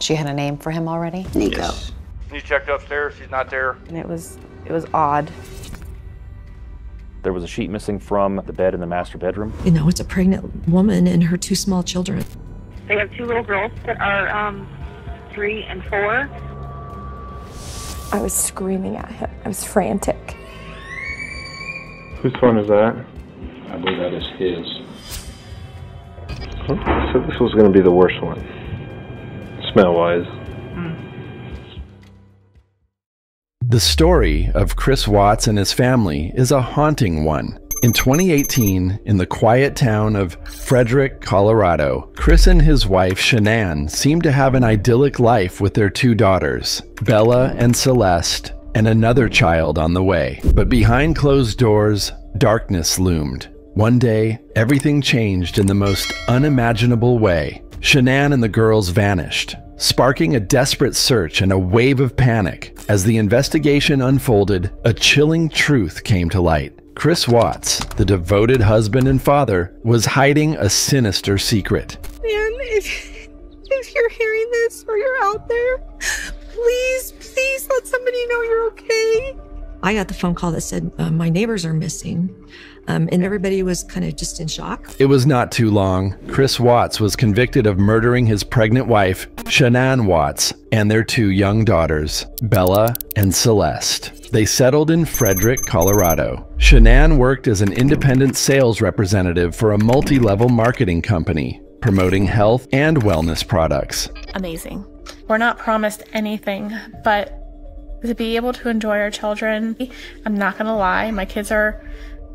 She had a name for him already? Niko. Yes. You checked upstairs, she's not there. And it was it was odd. There was a sheet missing from the bed in the master bedroom. You know, it's a pregnant woman and her two small children. They have two little girls that are um, three and four. I was screaming at him. I was frantic. Whose phone is that? I believe that is his. Huh? So this was going to be the worst one, smell-wise. Hmm. The story of Chris Watts and his family is a haunting one. In 2018, in the quiet town of Frederick, Colorado, Chris and his wife Shanann seemed to have an idyllic life with their two daughters, Bella and Celeste, and another child on the way. But behind closed doors, darkness loomed. One day, everything changed in the most unimaginable way. Shanann and the girls vanished, sparking a desperate search and a wave of panic. As the investigation unfolded, a chilling truth came to light. Chris Watts, the devoted husband and father, was hiding a sinister secret. Man, if, if you're hearing this or you're out there, please, please let somebody know you're okay. I got the phone call that said, uh, My neighbors are missing. Um, and everybody was kind of just in shock. It was not too long. Chris Watts was convicted of murdering his pregnant wife, Shanann Watts, and their two young daughters, Bella and Celeste. They settled in Frederick, Colorado. Shanann worked as an independent sales representative for a multi level marketing company, promoting health and wellness products. Amazing. We're not promised anything, but to be able to enjoy our children, I'm not going to lie, my kids are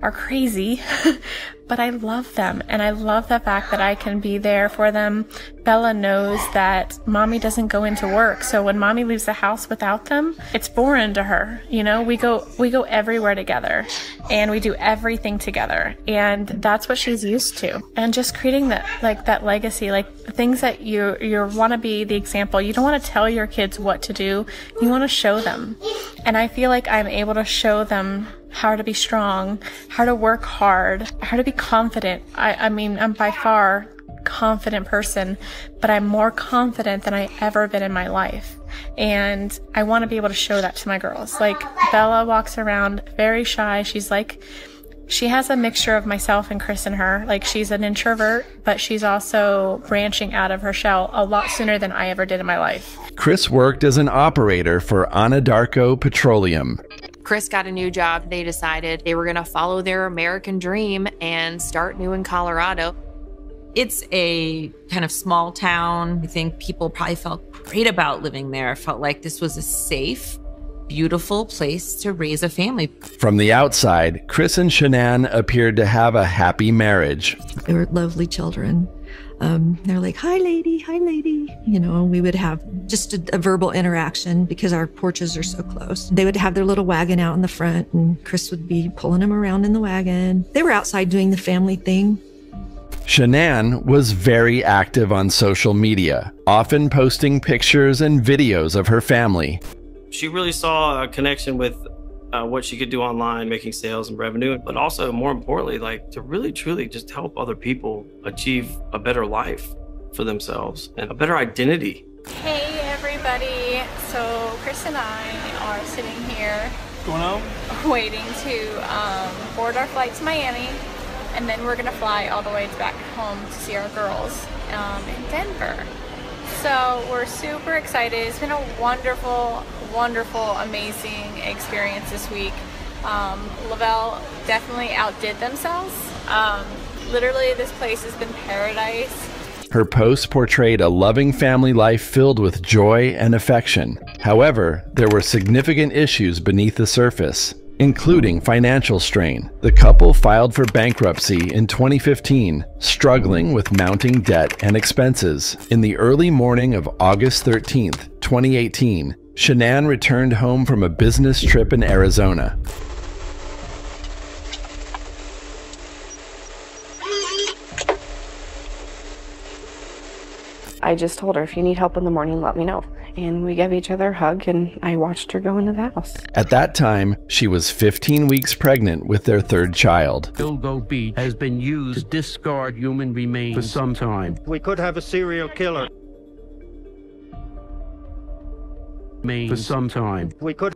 are crazy, but I love them and I love the fact that I can be there for them. Bella knows that mommy doesn't go into work, so when mommy leaves the house without them, it's foreign to her. You know, we go we go everywhere together and we do everything together and that's what she's used to. And just creating that like that legacy, like things that you you want to be the example. You don't want to tell your kids what to do. You want to show them. And I feel like I'm able to show them how to be strong, how to work hard, how to be confident. I, I mean, I'm by far confident person, but I'm more confident than I ever been in my life. And I want to be able to show that to my girls. Like Bella walks around very shy. She's like, she has a mixture of myself and Chris and her. Like she's an introvert, but she's also branching out of her shell a lot sooner than I ever did in my life. Chris worked as an operator for Anadarko Petroleum. Chris got a new job. They decided they were going to follow their American dream and start new in Colorado. It's a kind of small town. I think people probably felt great about living there, felt like this was a safe, beautiful place to raise a family. From the outside, Chris and Shanann appeared to have a happy marriage. They were lovely children. Um, they're like, hi, lady, hi, lady. You know, we would have just a, a, verbal interaction because our porches are so close. They would have their little wagon out in the front, and Chris would be pulling them around in the wagon. They were outside doing the family thing. Shanann was very active on social media, often posting pictures and videos of her family. She really saw a connection with uh, what she could do online, making sales and revenue, but also more importantly, like to really truly just help other people achieve a better life for themselves and a better identity. Hey everybody! So Chris and I are sitting here. Going on? Waiting to um, board our flight to Miami, and then we're gonna fly all the way back home to see our girls um, in Denver. So we're super excited. It's been a wonderful, wonderful, amazing experience this week. Um, Le-Vel definitely outdid themselves. Um, literally, this place has been paradise. Her posts portrayed a loving family life filled with joy and affection. However, there were significant issues beneath the surface including financial strain. The couple filed for bankruptcy in 2015, struggling with mounting debt and expenses. In the early morning of August 13, 2018, Shanann returned home from a business trip in Arizona. I just told her, if you need help in the morning, let me know. And we gave each other a hug, and I watched her go into the house. At that time, she was 15 weeks pregnant with their third child. Gilgo Beach has been used to discard human remains for some time. We could have a serial killer. Me for some time. We could.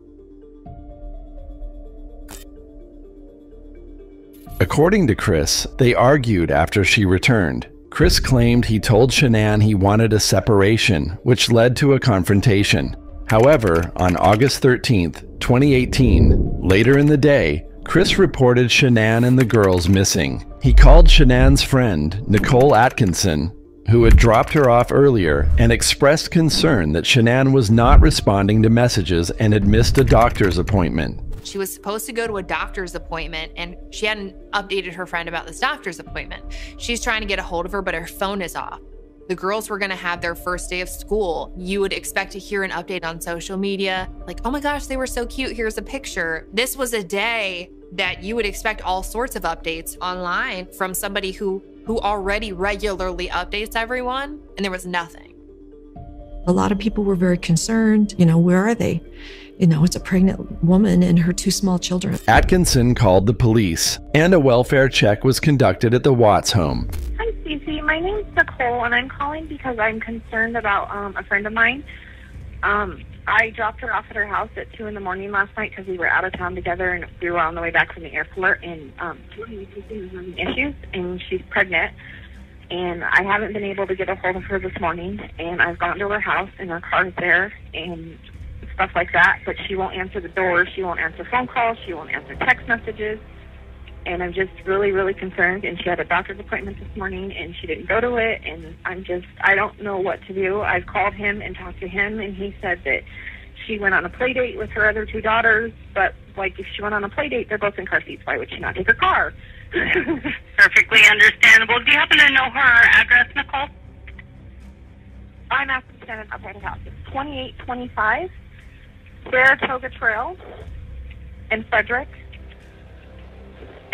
According to Chris, they argued after she returned. Chris claimed he told Shanann he wanted a separation, which led to a confrontation. However, on August 13th, 2018, later in the day, Chris reported Shanann and the girls missing. He called Shanann's friend, Nickole Atkinson, who had dropped her off earlier, and expressed concern that Shanann was not responding to messages and had missed a doctor's appointment. She was supposed to go to a doctor's appointment and she hadn't updated her friend about this doctor's appointment. She's trying to get a hold of her, but her phone is off. The girls were going to have their first day of school. You would expect to hear an update on social media like, oh my gosh, they were so cute. Here's a picture. This was a day that you would expect all sorts of updates online from somebody who who already regularly updates everyone and there was nothing. A lot of people were very concerned. You know, where are they? You know, it's a pregnant woman and her two small children. Atkinson called the police, and a welfare check was conducted at the Watts home. Hi, Cece. My name's Nickole, and I'm calling because I'm concerned about um, a friend of mine. Um, I dropped her off at her house at 2 in the morning last night because we were out of town together and we were on the way back from the airport, and um, was having issues, and she's pregnant. And I haven't been able to get a hold of her this morning, and I've gone to her house, and her car's there, and stuff like that, but she won't answer the door, she won't answer phone calls, she won't answer text messages. And I'm just really, really concerned. And she had a doctor's appointment this morning and she didn't go to it. And I'm just, I don't know what to do. I've called him and talked to him, and he said that she went on a play date with her other two daughters. But, like, if she went on a play date, they're both in car seats. Why would she not take her car? Perfectly understandable. Do you happen to know her address, Nickole? I'm at the outside her house. It's 2825 Saratoga Trail in Frederick.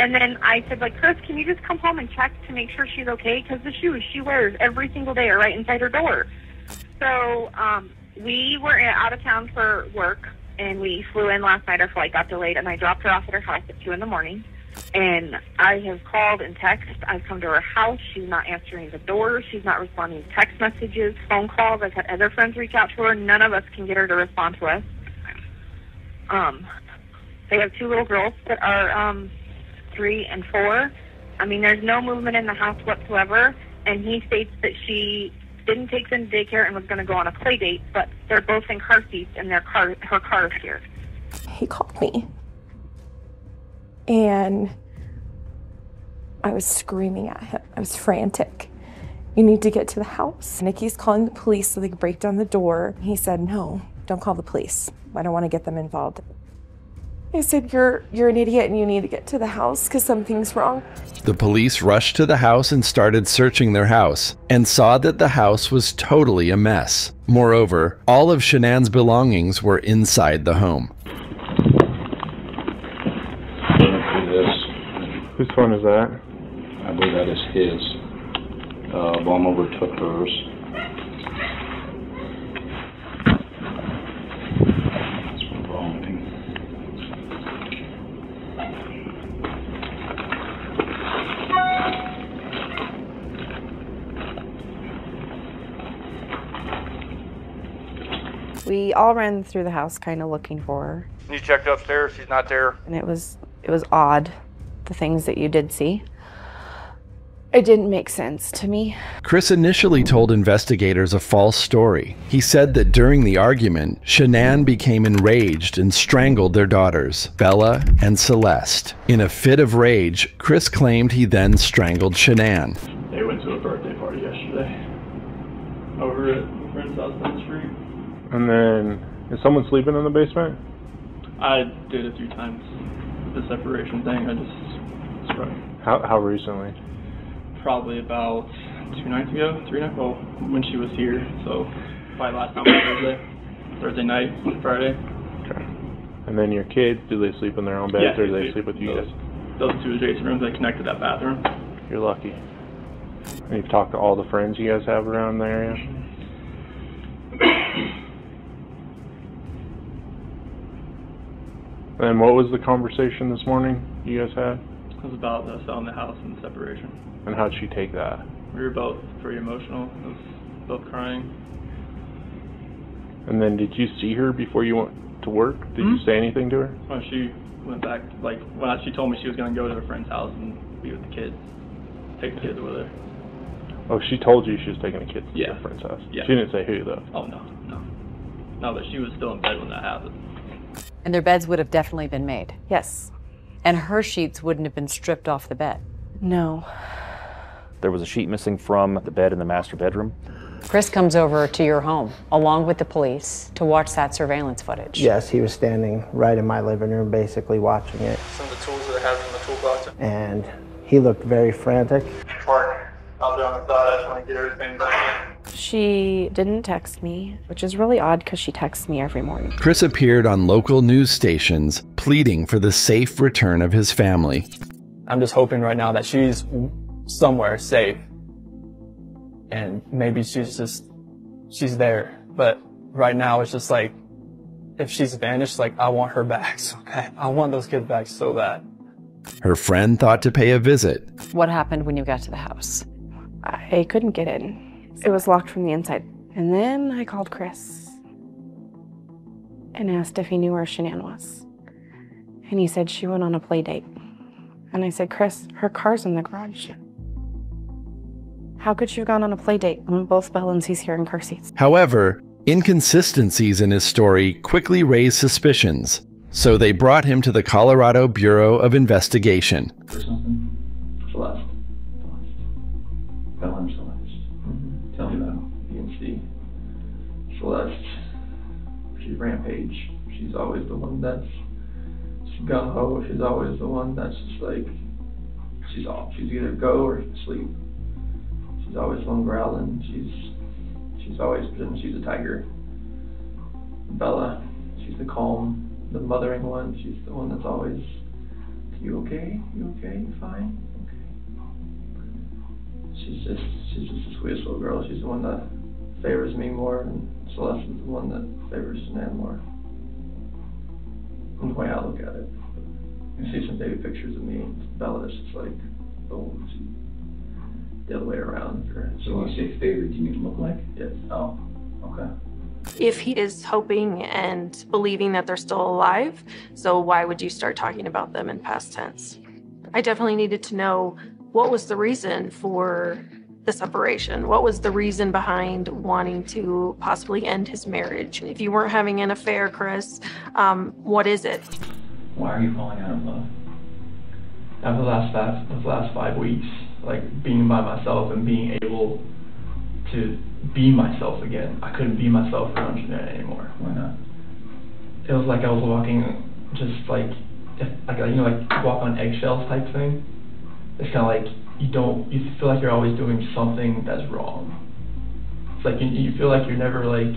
And then I said, like, Chris, can you just come home and check to make sure she's okay? Because the shoes she wears every single day are right inside her door. So um, we were out of town for work, and we flew in last night. Our flight got delayed, and I dropped her off at her house at 2 in the morning. And I have called and texted. I've come to her house. She's not answering the door. She's not responding to text messages, phone calls. I've had other friends reach out to her. None of us can get her to respond to us. Um, they have two little girls that are um, three and four. I mean, there's no movement in the house whatsoever. And he states that she didn't take them to daycare and was going to go on a play date, but they're both in car seats and their car, her car is here. He called me. And I was screaming at him. I was frantic. You need to get to the house. Nikki's calling the police so they can break down the door. He said, No, don't call the police. I don't want to get them involved. I said, You're you're an idiot and you need to get to the house because something's wrong. The police rushed to the house and started searching their house and saw that the house was totally a mess. Moreover, all of Shanann's belongings were inside the home. Whose phone is that? I believe that is his. Uh, Baum overtook hers. All ran through the house kind of looking for her. You checked upstairs, she's not there. And it was it was odd the things that you did see. It didn't make sense to me. Chris initially told investigators a false story. He said that during the argument, Shanann became enraged and strangled their daughters, Bella and Celeste. In a fit of rage, Chris claimed he then strangled Shanann. They went to a birthday party yesterday over at a friend's house down the street. And then, is someone sleeping in the basement? I did a few times. The separation thing, I just struck. How, how recently? Probably about two nights ago, three nights. Well, when she was here, so probably last night Thursday, Thursday night, Friday. Okay. And then your kids, do they sleep in their own beds Yeah, or do they sleep with you those- guys? Those two adjacent rooms, they connect to that bathroom. You're lucky. And you've talked to all the friends you guys have around the area? And what was the conversation this morning you guys had? It was about uh, selling the house and separation. And how'd she take that? We were both pretty emotional. It was both crying. And then did you see her before you went to work? Did Hmm? you say anything to her? When she went back, like when she told me she was gonna go to her friend's house and be with the kids, take the kids with her. Oh, she told you she was taking the kids to Yeah. her friend's house. Yeah. She didn't say who though. Oh no, no, no. But she was still in bed when that happened. And their beds would have definitely been made. Yes. And her sheets wouldn't have been stripped off the bed. No. There was a sheet missing from the bed in the master bedroom. Chris comes over to your home along with the police to watch that surveillance footage. Yes, he was standing right in my living room, basically watching it, Some of the tools that I have in the toolbox. and he looked very frantic. Park out there on the side. I just want to get everything back. She didn't text me, which is really odd because she texts me every morning. Chris appeared on local news stations pleading for the safe return of his family. I'm just hoping right now that she's somewhere safe. And maybe she's just, she's there. But right now it's just like, if she's vanished, like, I want her back. So bad. I want those kids back so bad. Her friend thought to pay a visit. What happened when you got to the house? I couldn't get in. It was locked from the inside. And then I called Chris and asked if he knew where Shanann was. And he said she went on a play date. And I said, Chris, her car's in the garage. How could she have gone on a play date when both Belle and C's here in car seats? However, inconsistencies in his story quickly raised suspicions, so they brought him to the Colorado Bureau of Investigation. She's always the one that's gung ho. She's always the one that's just like she's off. She's either go or sleep. She's always one growling. She's she's always pretending she's a tiger. Bella, she's the calm, the mothering one. She's the one that's always you okay? You okay? You fine? she's just she's just the sweetest little girl. She's the one that favors me more, and Celeste is the one that favors Nan more. From the way I look at it. You see some baby pictures of me and Bella. It's just like, oh, she, the other way around. So when you say favor, do you mean look like? Yes. Oh, okay. if he is hoping and believing that they're still alive. So why would you start talking about them in past tense? I definitely needed to know what was the reason for the separation? What was the reason behind wanting to possibly end his marriage? If you weren't having an affair, Chris, um, what is it? Why are you falling out of love? After the last five, the last five weeks, like being by myself and being able to be myself again. I couldn't be myself around Jeanette anymore. Why not? It was like I was walking, just like, if, like you know, like walk on eggshells type thing. It's kind of like you don't, you feel like you're always doing something that's wrong. It's like you, you feel like you're never like.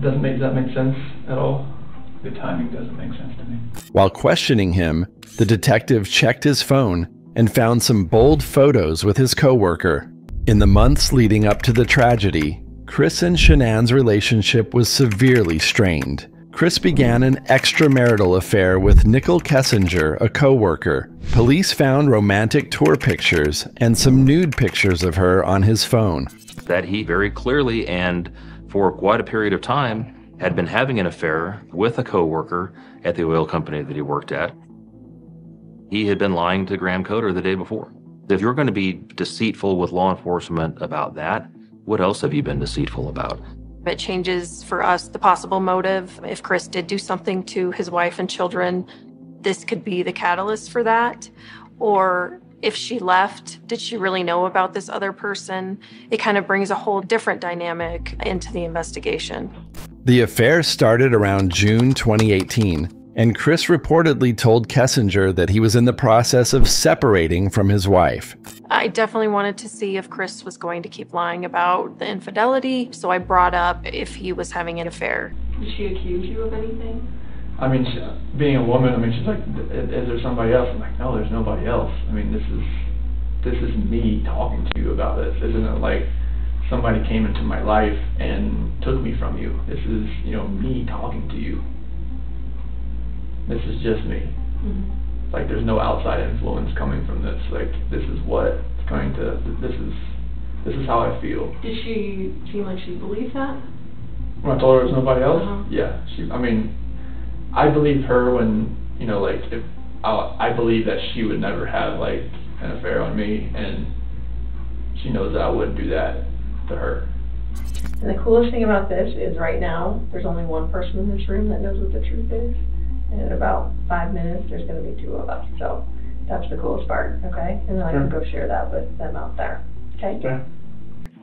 Doesn't make does that make sense at all? The timing doesn't make sense to me. While questioning him, the detective checked his phone and found some bold photos with his coworker. In the months leading up to the tragedy, Chris and Shanann's relationship was severely strained. Chris began an extramarital affair with Nichol Kessinger, a coworker. Police found romantic tour pictures and some nude pictures of her on his phone. That he very clearly and for quite a period of time had been having an affair with a coworker at the oil company that he worked at. He had been lying to Grahm Coder the day before. If you're going to be deceitful with law enforcement about that, what else have you been deceitful about? It changes for us the possible motive. If Chris did do something to his wife and children, this could be the catalyst for that. Or if she left, did she really know about this other person? It kind of brings a whole different dynamic into the investigation. The affair started around June 2018, and Chris reportedly told Kessinger that he was in the process of separating from his wife. I definitely wanted to see if Chris was going to keep lying about the infidelity, so I brought up if he was having an affair. Did she accuse you of anything? I mean, she, being a woman, I mean, she's like, is, is there somebody else? I'm like, no, there's nobody else. I mean, this is this is me talking to you about this. This isn't it like somebody came into my life and took me from you. This is, you know, me talking to you. This is just me. Mm-hmm. Like, there's no outside influence coming from this. Like, this is what's going to. This is this is how I feel. Did she seem like she believed that? When I told her it was nobody else, Uh-huh. yeah, she. I mean, I believe her when you know, like if I, I believe that she would never have like an affair on me, and she knows that I wouldn't do that to her. And the coolest thing about this is right now, there's only one person in this room that knows what the truth is. And in about five minutes, there's gonna be two of us, so that's the coolest part, okay? And then I can go share that with them out there, okay? Okay.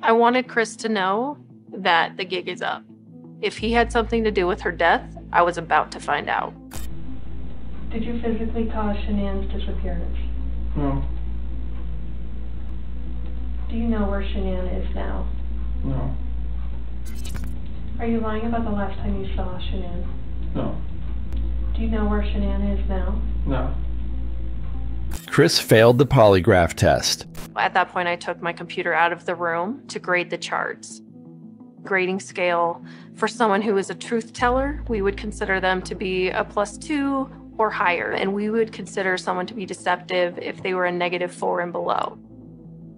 I wanted Chris to know that the gig is up. If he had something to do with her death, I was about to find out. Did you physically cause Shanann's disappearance? No, Do you know where Shanann is now? no, Are you lying about the last time you saw Shanann? no, Do you know where Shanann is now? no. Chris failed the polygraph test. At that point, I took my computer out of the room to grade the charts. Grading scale for someone who is a truth teller, we would consider them to be a plus two or higher, and we would consider someone to be deceptive if they were a negative four and below.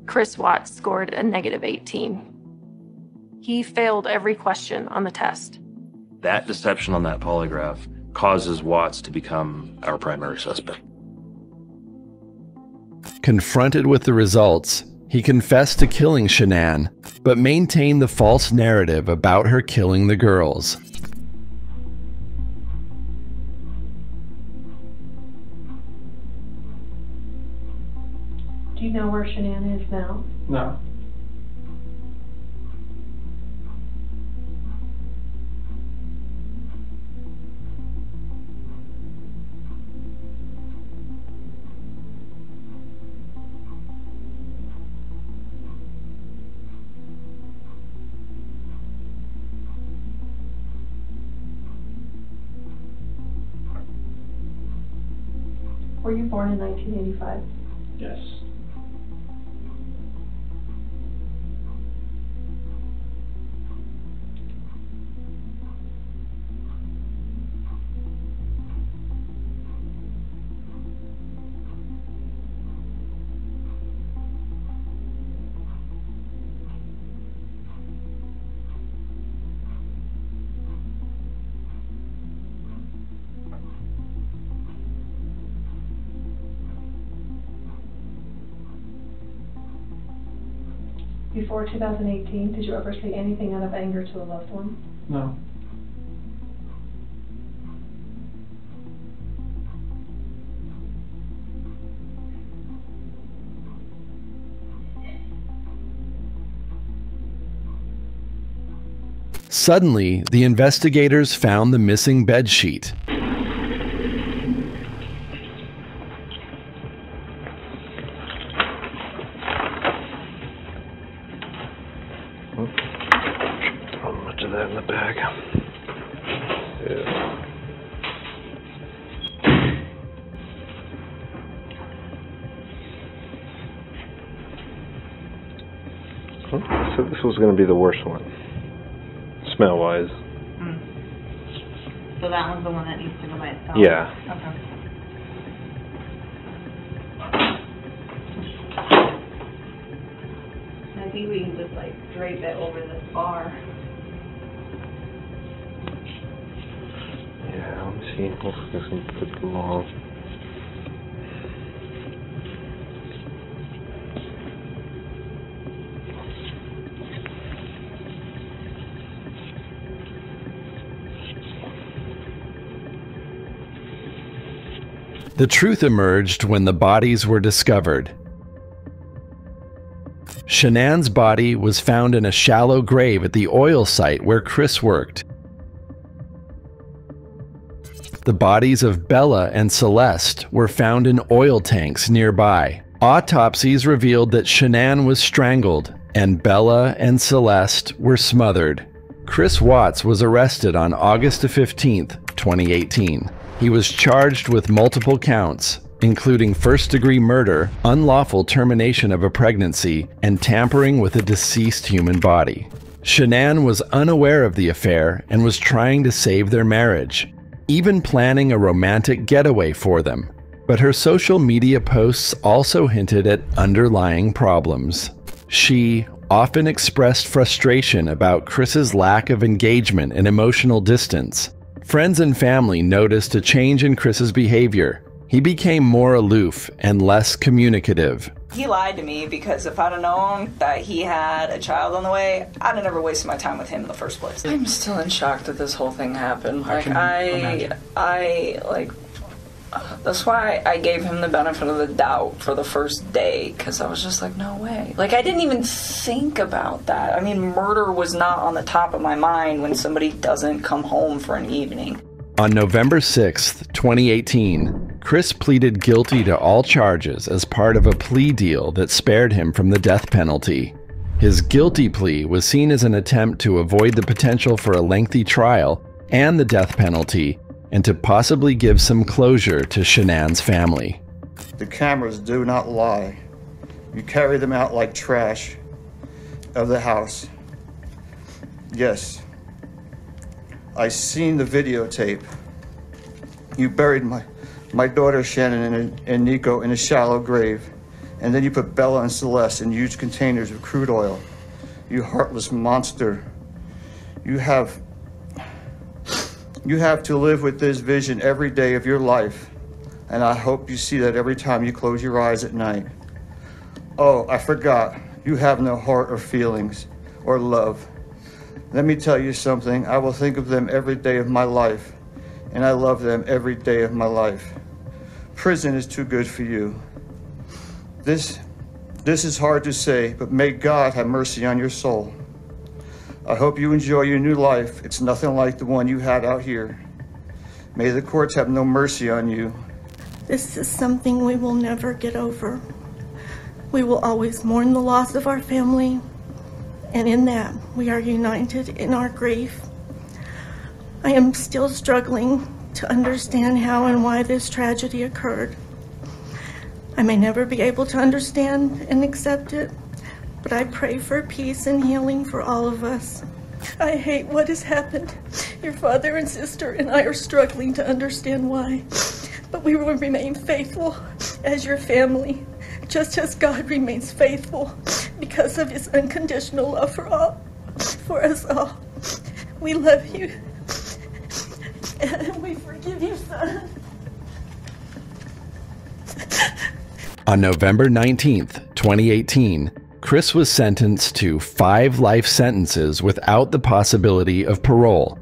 Chris Watts scored a negative 18. He failed every question on the test. That deception on that polygraph causes Watts to become our primary suspect. Confronted with the results, he confessed to killing Shanann, but maintained the false narrative about her killing the girls. Do you know where Shanann is now? No. Were you born in 1985? Yes. Before 2018, did you ever say anything out of anger to a loved one? No. Suddenly, the investigators found the missing bed that in the bag? Yeah. Huh? So this was going to be the worst one, smell wise. Hmm. So that one's the one that needs to go by itself? Yeah. Okay. I think we can just like drape it over this bar. See. The truth emerged when the bodies were discovered. Shanann's body was found in a shallow grave at the oil site where Chris worked. The bodies of Bella and Celeste were found in oil tanks nearby. Autopsies revealed that Shanann was strangled and Bella and Celeste were smothered. Chris Watts was arrested on August 15, 2018. He was charged with multiple counts, including first degree murder, unlawful termination of a pregnancy, and tampering with a deceased human body. Shanann was unaware of the affair and was trying to save their marriage, even planning a romantic getaway for them. But her social media posts also hinted at underlying problems. She often expressed frustration about Chris's lack of engagement and emotional distance. Friends and family noticed a change in Chris's behavior. He became more aloof and less communicative. He lied to me because if I'd have known that he had a child on the way, I'd have never wasted my time with him in the first place. I'm still in shock that this whole thing happened. Like can I. I like. That's why I gave him the benefit of the doubt for the first day because I was just like, no way. Like I didn't even think about that. I mean, murder was not on the top of my mind when somebody doesn't come home for an evening. On November 6th, 2018, Chris pleaded guilty to all charges as part of a plea deal that spared him from the death penalty. His guilty plea was seen as an attempt to avoid the potential for a lengthy trial and the death penalty, and to possibly give some closure to Shanann's family. The cameras do not lie. You carry them out like trash of the house. Yes. I seen the videotape. You buried my, my daughter Shanann and, and Niko in a shallow grave. And then you put Bella and Celeste in huge containers of crude oil. You heartless monster. You have you have to live with this vision every day of your life. And I hope you see that every time you close your eyes at night. Oh, I forgot. You have no heart or feelings or love. Let me tell you something. I will think of them every day of my life. And I love them every day of my life. Prison is too good for you. This, this is hard to say, but may God have mercy on your soul. I hope you enjoy your new life. It's nothing like the one you had out here. May the courts have no mercy on you. This is something we will never get over. We will always mourn the loss of our family, and in that, we are united in our grief. I am still struggling to understand how and why this tragedy occurred. I may never be able to understand and accept it, but I pray for peace and healing for all of us. I hate what has happened. Your father and sister and I are struggling to understand why, but we will remain faithful as your family, just as God remains faithful because of his unconditional love for all, for us all. We love you. And we forgive you, son. On November 19th, 2018, Chris was sentenced to five life sentences without the possibility of parole.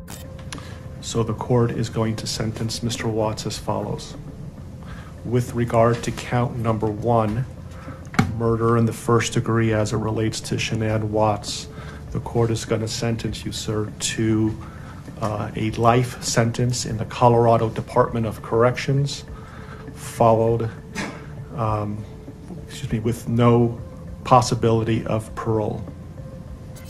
So the court is going to sentence Mr. Watts as follows. With regard to count number one, murder in the first degree as it relates to Shanann Watts, the court is going to sentence you, sir, to uh, a life sentence in the Colorado Department of Corrections, followed, um, excuse me, with no possibility of parole.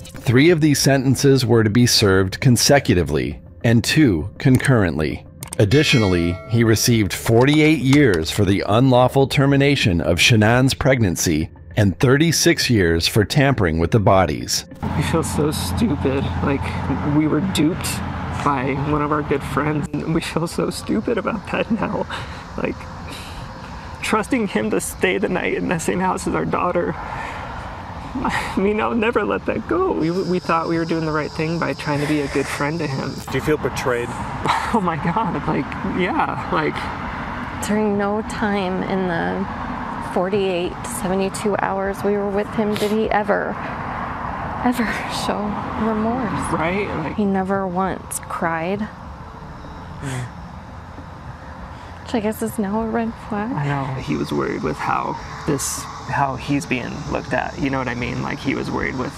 Three of these sentences were to be served consecutively, and two concurrently. Additionally, he received 48 years for the unlawful termination of Shanann's pregnancy and 36 years for tampering with the bodies. We feel so stupid. Like we were duped by one of our good friends. And we feel so stupid about that now. Like trusting him to stay the night in the same house as our daughter. I mean, I'll never let that go. We, we thought we were doing the right thing by trying to be a good friend to him. Do you feel betrayed? Oh my God, like, yeah, like. During no time in the 48 72 hours we were with him did he ever, ever show remorse. Right? Like, He never once cried. Which I guess is now a red flag. I know he was worried with how this, how he's being looked at. You know what I mean? Like he was worried with